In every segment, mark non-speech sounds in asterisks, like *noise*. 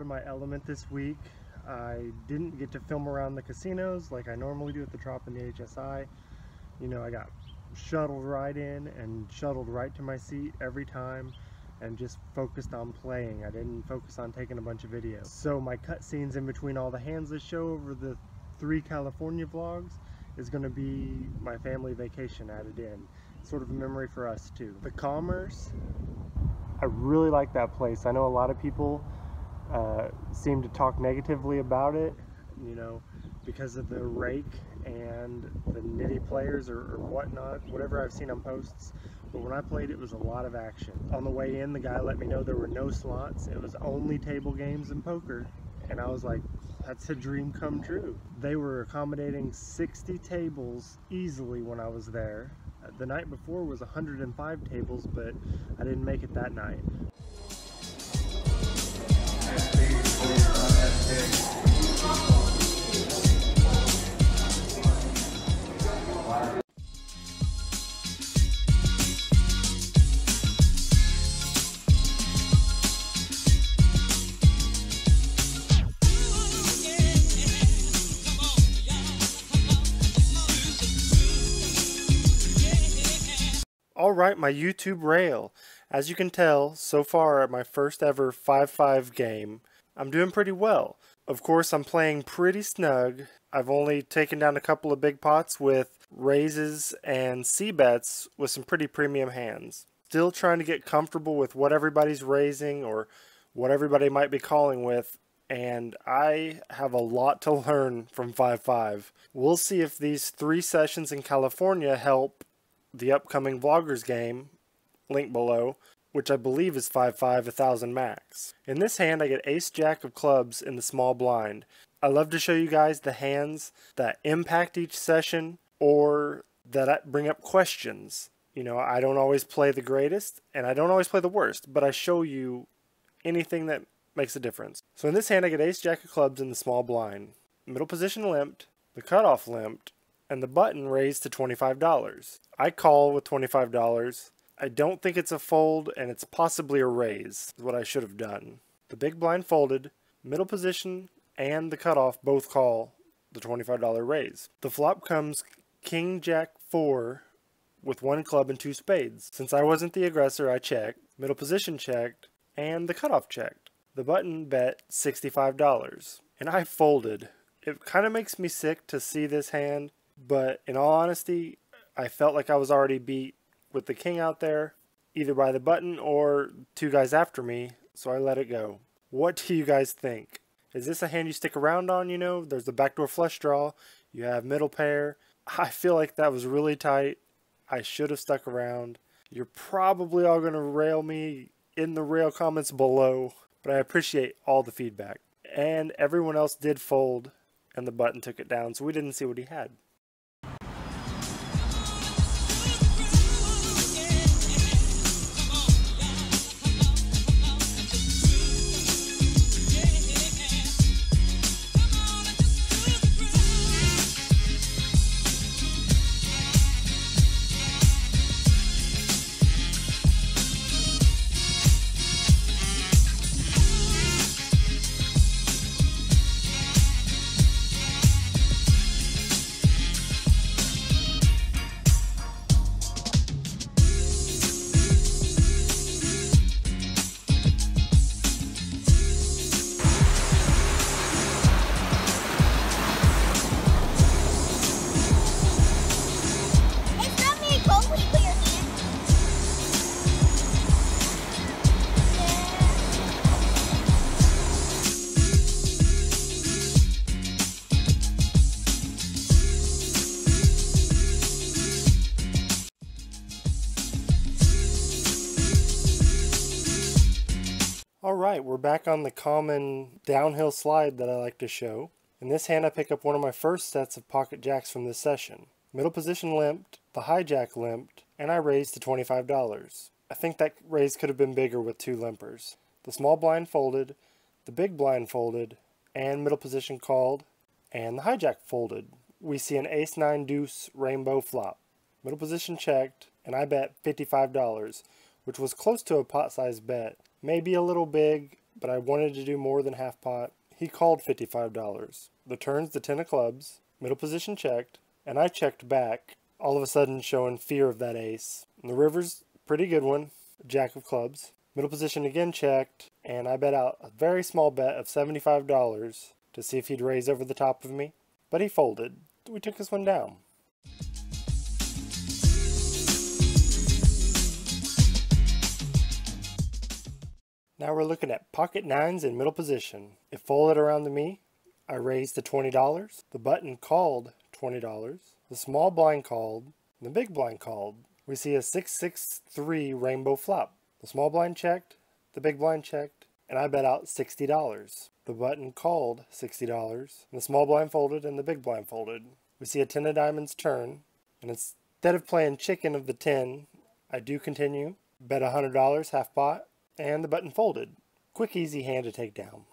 out of my element this week, I didn't get to film around the casinos like I normally do at the Trop and the HSI. You know, I got shuttled right in and shuttled right to my seat every time and just focused on playing. I didn't focus on taking a bunch of videos. So my cutscenes in between all the hands that show over the three California vlogs is going to be my family vacation added in. Sort of a memory for us too. The Commerce, I really like that place. I know a lot of people uh, seem to talk negatively about it, you know, because of the rake and the nitty players or, or whatnot, whatever I've seen on posts. But when I played, it was a lot of action. On the way in, the guy let me know there were no slots. It was only table games and poker. And I was like, that's a dream come true. They were accommodating 60 tables easily when I was there. The night before was 105 tables, but I didn't make it that night. Alright, my YouTube rail. As you can tell, so far at my first ever 5-5 game, I'm doing pretty well. Of course, I'm playing pretty snug. I've only taken down a couple of big pots with raises and c-bets with some pretty premium hands. Still trying to get comfortable with what everybody's raising or what everybody might be calling with, and I have a lot to learn from 5-5. We'll see if these three sessions in California help the upcoming Vloggers game, link below, which I believe is 5-5 1000 max. In this hand I get Ace Jack of clubs in the small blind. I love to show you guys the hands that impact each session or that bring up questions. You know, I don't always play the greatest and I don't always play the worst, but I show you anything that makes a difference. So in this hand I get Ace Jack of clubs in the small blind. Middle position limped, the cutoff limped, and the button raised to $25. I call with $25. I don't think it's a fold and it's possibly a raise, is what I should have done. The big blind folded, middle position and the cutoff both call the $25 raise. The flop comes King Jack 4 with one club and two spades. Since I wasn't the aggressor, I checked, middle position checked, and the cutoff checked. The button bet $65, and I folded. It kind of makes me sick to see this hand but in all honesty, I felt like I was already beat with the king out there, either by the button or two guys after me, so I let it go. What do you guys think? Is this a hand you stick around on, you know? There's the backdoor flush draw, you have middle pair. I feel like that was really tight. I should have stuck around. You're probably all going to rail me in the rail comments below, but I appreciate all the feedback. And everyone else did fold, and the button took it down, so we didn't see what he had. Alright, we're back on the common downhill slide that I like to show. In this hand I pick up one of my first sets of pocket jacks from this session. Middle position limped, the hijack limped, and I raised to $25. I think that raise could have been bigger with two limpers. The small blind folded, the big blind folded, and middle position called, and the hijack folded. We see an ace 9 deuce rainbow flop. Middle position checked, and I bet $55, which was close to a pot size bet. Maybe a little big, but I wanted to do more than half pot. He called $55. The turn's the 10 of clubs, middle position checked, and I checked back, all of a sudden showing fear of that ace. And the river's pretty good one, jack of clubs. Middle position again checked, and I bet out a very small bet of $75 to see if he'd raise over the top of me. But he folded. We took this one down. Now we're looking at pocket nines in middle position. It folded around to me. I raised to $20. The button called $20. The small blind called. The big blind called. We see a 663 rainbow flop. The small blind checked. The big blind checked. And I bet out $60. The button called $60. The small blind folded and the big blind folded. We see a 10 of diamonds turn. And instead of playing chicken of the 10, I do continue. Bet $100 half pot and the button folded. Quick easy hand to take down.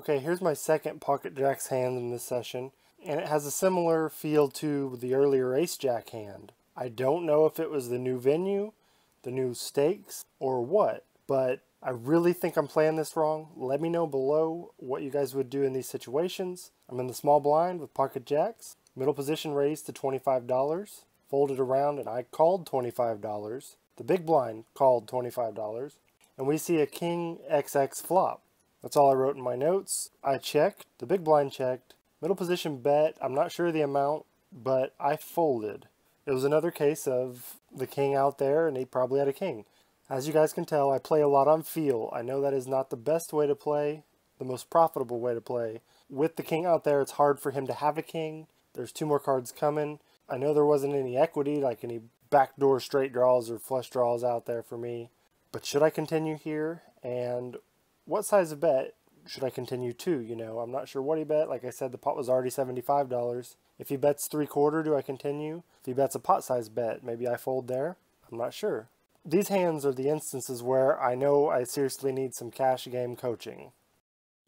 Okay, here's my second Pocket Jacks hand in this session, and it has a similar feel to the earlier Ace Jack hand. I don't know if it was the new venue, the new stakes, or what, but I really think I'm playing this wrong. Let me know below what you guys would do in these situations. I'm in the small blind with Pocket Jacks, middle position raised to $25, folded around and I called $25. The big blind called $25, and we see a King XX flop. That's all I wrote in my notes. I checked, the big blind checked, middle position bet, I'm not sure the amount, but I folded. It was another case of the king out there and he probably had a king. As you guys can tell, I play a lot on feel. I know that is not the best way to play, the most profitable way to play. With the king out there, it's hard for him to have a king. There's two more cards coming. I know there wasn't any equity, like any backdoor straight draws or flush draws out there for me. But should I continue here? And what size of bet should I continue to? You know, I'm not sure what he bet. Like I said, the pot was already $75. If he bets three quarter, do I continue? If he bets a pot size bet, maybe I fold there. I'm not sure. These hands are the instances where I know I seriously need some cash game coaching.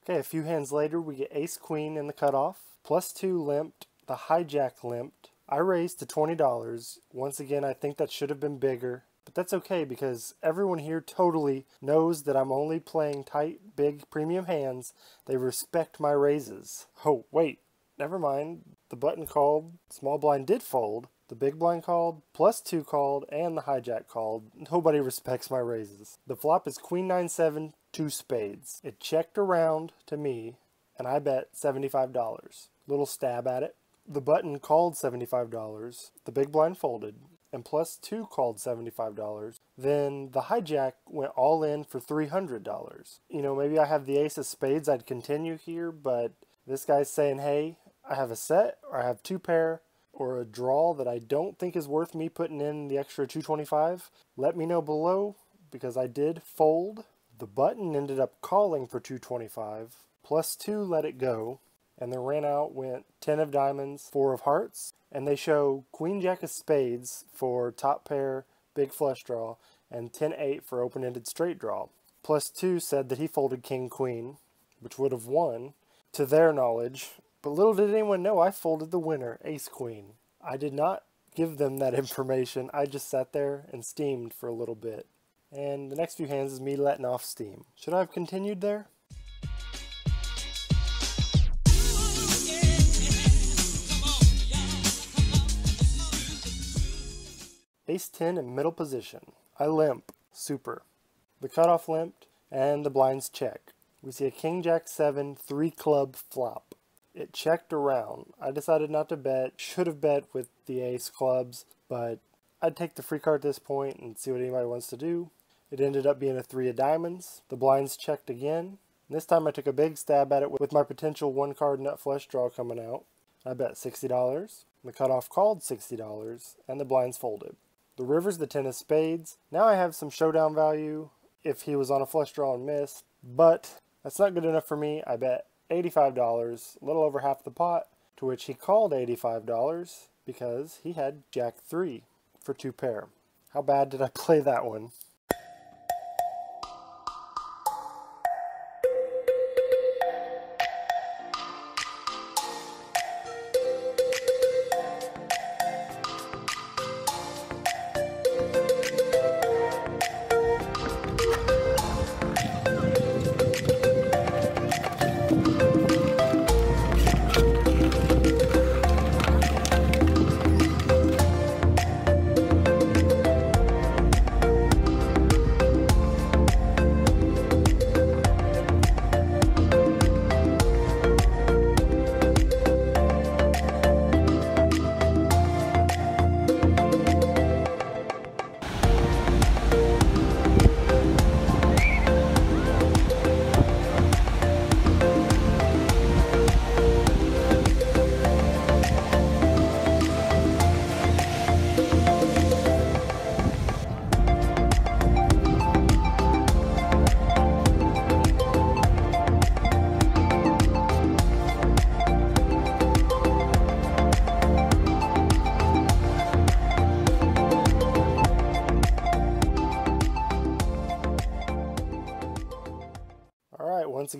Okay, a few hands later, we get ace queen in the cutoff, plus two limped, the hijack limped. I raised to $20. Once again, I think that should have been bigger. But that's okay because everyone here totally knows that I'm only playing tight, big, premium hands. They respect my raises. Oh, wait, never mind. The button called, small blind did fold. The big blind called, plus two called, and the hijack called. Nobody *laughs* respects my raises. The flop is queen nine seven, two spades. It checked around to me, and I bet $75. Little stab at it. The button called $75. The big blind folded and plus two called $75. Then the hijack went all in for $300. You know, maybe I have the ace of spades, I'd continue here, but this guy's saying, hey, I have a set, or I have two pair, or a draw that I don't think is worth me putting in the extra 225. Let me know below, because I did fold. The button ended up calling for 225, plus two let it go, and the ran out went 10 of diamonds, 4 of hearts, and they show Queen Jack of spades for top pair, big flush draw, and 10 8 for open ended straight draw. Plus 2 said that he folded King Queen, which would have won, to their knowledge, but little did anyone know I folded the winner, Ace Queen. I did not give them that *laughs* information, I just sat there and steamed for a little bit. And the next few hands is me letting off steam. Should I have continued there? Ace 10 in middle position. I limp. Super. The cutoff limped, and the blinds check. We see a King Jack 7 3 club flop. It checked around. I decided not to bet. Should have bet with the ace clubs, but I'd take the free card at this point and see what anybody wants to do. It ended up being a 3 of diamonds. The blinds checked again. This time I took a big stab at it with my potential one card nut flush draw coming out. I bet $60. The cutoff called $60, and the blinds folded. The river's the ten of spades. Now I have some showdown value if he was on a flush draw and missed, but that's not good enough for me. I bet $85, a little over half the pot, to which he called $85 because he had Jack 3 for two pair. How bad did I *laughs* play that one?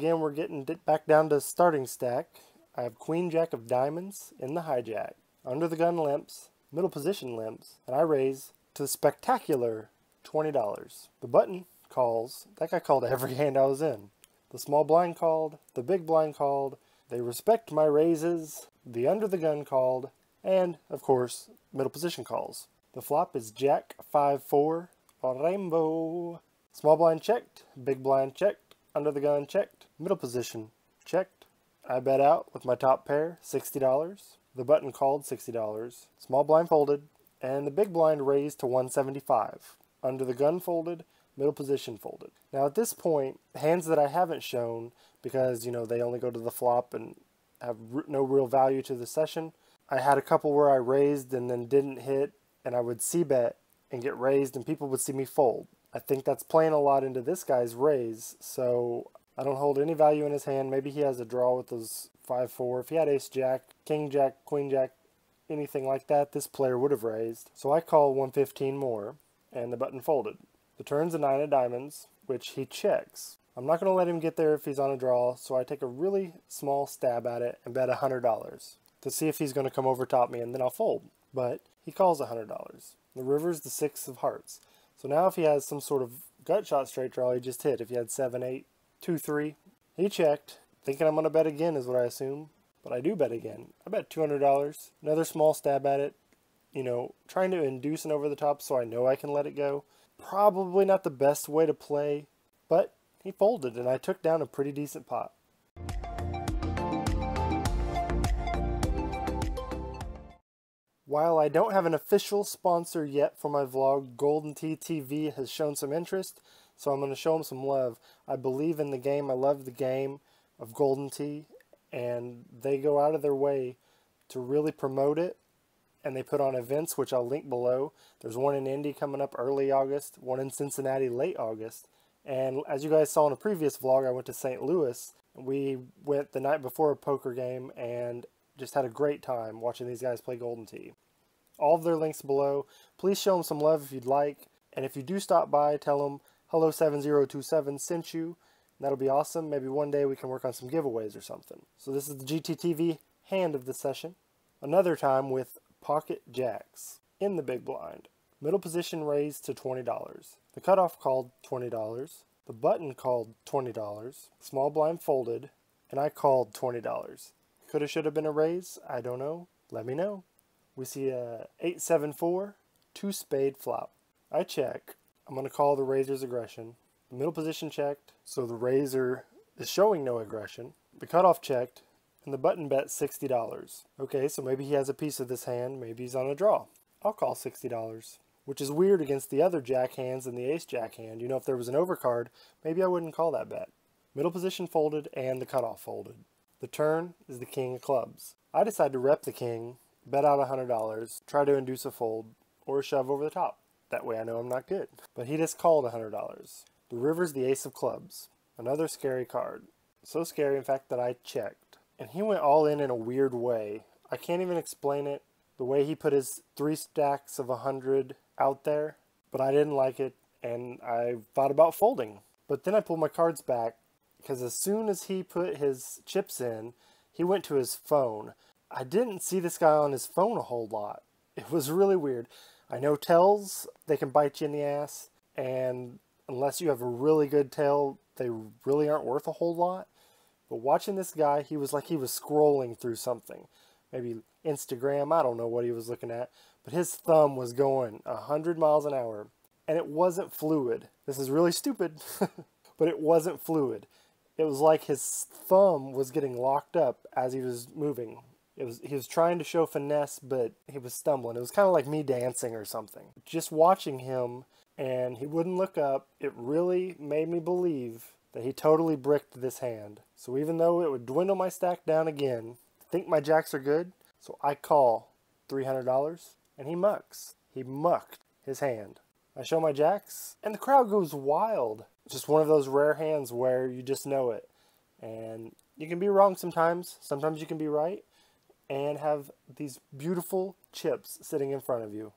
Again, we're getting back down to starting stack. I have Queen Jack of Diamonds in the hijack, under the gun limps, middle position limps, and I raise to the spectacular $20. The button calls, that guy called every *laughs* hand I was in. The small blind called, the big blind called, they respect my raises, the under the gun called, and, of course, middle position calls. The flop is Jack 5 4, a rainbow. Small blind checked, big blind checked, under the gun checked, middle position checked. I bet out with my top pair, $60. The button called $60. Small blind folded, and the big blind raised to 175. Under the gun folded, middle position folded. Now at this point, hands that I haven't shown because you know they only go to the flop and have no real value to the session. I had a couple where I raised and then didn't hit, and I would c-bet and get raised, and people would see me fold. I think that's playing a lot into this guy's raise, so I don't hold any value in his hand. Maybe he has a draw with those 5 4. If he had ace jack, king jack, queen jack, anything like that, this player would have raised. So I call 115 more, and the button folded. The turn's a 9 of diamonds, which he checks. I'm not going to let him get there if he's on a draw, so I take a really small stab at it and bet $100 to see if he's going to come over top me, and then I'll fold. But he calls $100. The river's the 6 of hearts. So now if he has some sort of gut shot straight draw, he just hit. If he had 7, 8, 2, 3, he checked. Thinking I'm going to bet again is what I assume. But I do bet again. I bet $200. Another small stab at it. You know, trying to induce an over the top so I know I can let it go. Probably not the best way to play, but he folded and I took down a pretty decent pot. While I don't have an official sponsor yet for my vlog, Golden Tee TV has shown some interest, so I'm going to show them some love. I believe in the game. I love the game of Golden Tee, and they go out of their way to really promote it, and they put on events, which I'll link below. There's one in Indy coming up early August, one in Cincinnati late August, and as you guys saw in a previous vlog, I went to St. Louis We went the night before a poker game and just had a great time watching these guys play Golden Tee. All of their links below. Please show them some love if you'd like. And if you do stop by, tell them Hello 7027 sent you. That'll be awesome. Maybe one day we can work on some giveaways or something. So this is the GTTV hand of the session. Another time with Pocket Jacks in the big blind. Middle position raised to $20. The cutoff called $20. The button called $20. Small blind folded. And I called $20. Coulda, shoulda been a raise. I don't know. Let me know. We see a 874, two spade flop. I check. I'm going to call the raiser's aggression. The middle position checked, so the raiser is showing no aggression. The cutoff checked, and the button bet $60. Okay, so maybe he has a piece of this hand, maybe he's on a draw. I'll call $60, which is weird against the other jack hands and the ace jack hand. You know, if there was an overcard, maybe I wouldn't call that bet. Middle position folded and the cutoff folded. The turn is the king of clubs. I decide to rep the king, bet out $100, try to induce a fold, or shove over the top. That way I know I'm not good. But he just called $100. The river's the ace of clubs. Another scary card. So scary, in fact, that I checked. And he went all in in a weird way. I can't even explain it. The way he put his three stacks of 100 out there. But I didn't like it, and I thought about folding. But then I pulled my cards back, because as soon as he put his chips in, he went to his phone. I didn't see this guy on his phone a whole lot. It was really weird. I know tells, they can bite you in the ass, and unless you have a really good tell, they really aren't worth a whole lot. But watching this guy, he was like he was scrolling through something. Maybe Instagram, I don't know what he was looking at. But his thumb was going 100 miles an hour. And it wasn't fluid. This is really stupid, *laughs* but it wasn't fluid. It was like his thumb was getting locked up as he was moving. It was he was trying to show finesse, but he was stumbling. It was kind of like me dancing or something. Just watching him, and he wouldn't look up. It really made me believe that he totally bricked this hand. So even though it would dwindle my stack down again, I think my jacks are good. So I call three hundred dollars, and he mucks. He mucked his hand. I show my jacks, and the crowd goes wild. Just one of those rare hands where you just know it. And you can be wrong sometimes. Sometimes you can be right and have these beautiful chips sitting in front of you.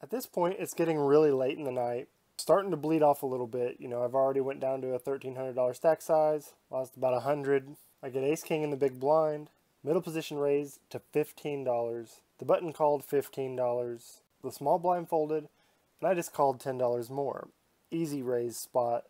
At this point, it's getting really late in the night, starting to bleed off a little bit. You know, I've already went down to a $1,300 stack size, lost about 100 I get ace king in the big blind, Middle position raised to $15. The button called $15. The small blind folded, and I just called $10 more. Easy raise spot,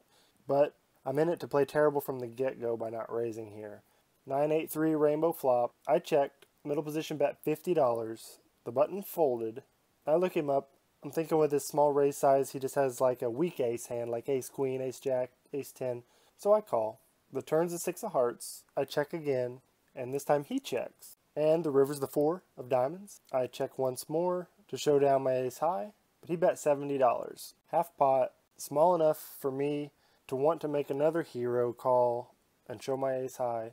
but I'm in it to play terrible from the get-go by not raising here. 983 rainbow flop. I checked. Middle position bet $50. The button folded. I look him up. I'm thinking with his small raise size, he just has like a weak ace hand, like ace queen, ace jack, ace 10. So I call. The turn's a six of hearts. I check again and this time he checks. And the river's the four of diamonds. I check once more to show down my ace high, but he bet $70. Half pot, small enough for me to want to make another hero call and show my ace high.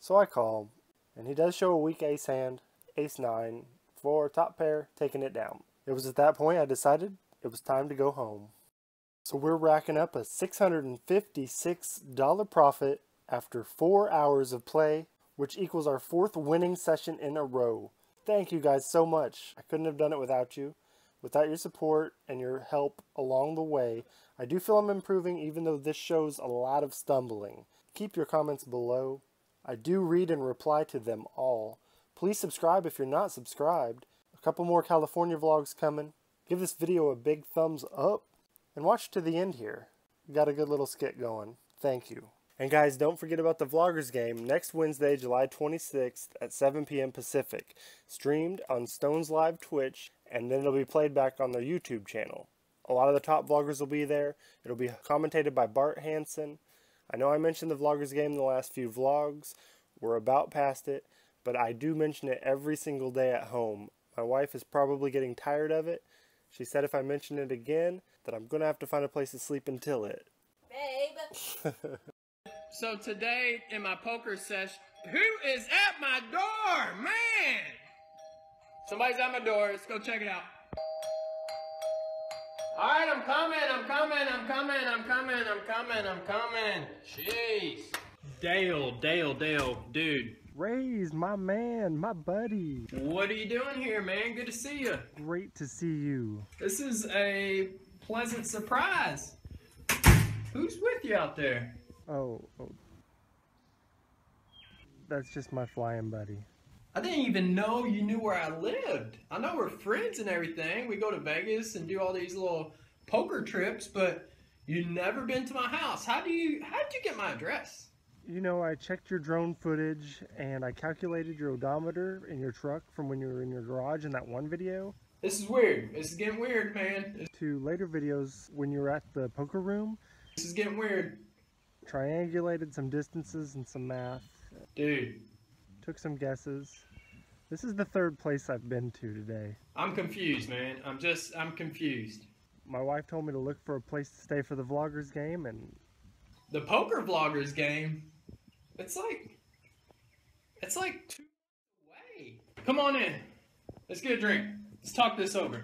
So I call, and he does show a weak ace hand, ace nine, for top pair, taking it down. It was at that point I decided it was time to go home. So we're racking up a $656 profit after four hours of play which equals our fourth winning session in a row. Thank you guys so much. I couldn't have done it without you. Without your support and your help along the way, I do feel I'm improving even though this shows a lot of stumbling. Keep your comments below. I do read and reply to them all. Please subscribe if you're not subscribed. A couple more California vlogs coming. Give this video a big thumbs up and watch to the end here. Got a good little skit going. Thank you. And guys, don't forget about the Vloggers game next Wednesday, July 26th at 7 p.m. Pacific, streamed on Stones Live Twitch, and then it'll be played back on their YouTube channel. A lot of the top vloggers will be there. It'll be commentated by Bart Hanson. I know I mentioned the Vloggers game in the last few vlogs. We're about past it, but I do mention it every single day at home. My wife is probably getting tired of it. She said if I mention it again, that I'm going to have to find a place to sleep until it. Babe. *laughs* So today in my poker session, who is at my door? Man! Somebody's at my door. Let's go check it out. All right, I'm coming. I'm coming. I'm coming. I'm coming. I'm coming. I'm coming. Jeez. Dale, Dale, Dale, dude. Rayz, my man, my buddy. What are you doing here, man? Good to see you. Great to see you. This is a pleasant surprise. Who's with you out there? Oh, oh. That's just my flying buddy. I didn't even know you knew where I lived. I know we're friends and everything. We go to Vegas and do all these little poker trips, but you never been to my house. How do you how did you get my address? You know, I checked your drone footage and I calculated your odometer in your truck from when you were in your garage in that one video This is weird. This is getting weird, man. To later videos when you were at the poker room. This is getting weird. Triangulated some distances and some math. Dude, Took some guesses. This is the third place I've been to today. I'm confused, man. I'm just I'm confused. My wife told me to look for a place to stay for the vloggers game and The poker vloggers game. It's like it's like two away. Come on in. Let's get a drink. Let's talk this over.